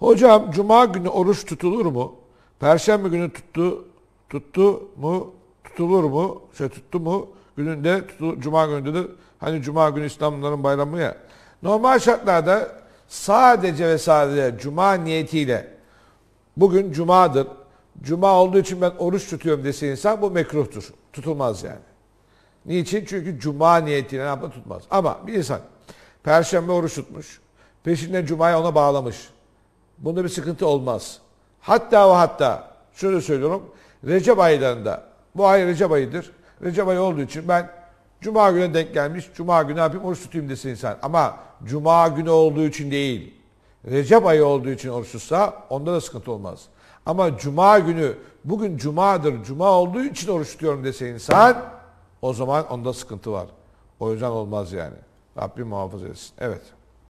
Hocam cuma günü oruç tutulur mu? Perşembe günü tuttu tuttu mu? Tutulur mu? Şey tuttu mu? Gününde tutu, cuma gününde de hani cuma günü İslamlıların bayramı ya. Normal şartlarda sadece ve sadece cuma niyetiyle bugün cumadır. Cuma olduğu için ben oruç tutuyorum dese insan bu mekruhtur. Tutulmaz yani. Niçin? Çünkü cuma niyetiyle ne yapma tutmaz. Ama bir insan perşembe oruç tutmuş. Peşinden cumayı ona bağlamış. Bunda bir sıkıntı olmaz. Hatta ve hatta şöyle söylüyorum. Recep aylarında bu ay Recep ayıdır. Recep ayı olduğu için ben Cuma günü denk gelmiş. Cuma günü yapayım oruç tutayım desin insan. Ama Cuma günü olduğu için değil. Recep ayı olduğu için oruç tutsa onda da sıkıntı olmaz. Ama Cuma günü bugün Cuma'dır. Cuma olduğu için oruç tutuyorum dese insan o zaman onda sıkıntı var. O yüzden olmaz yani. Rabbim muhafaza etsin. Evet.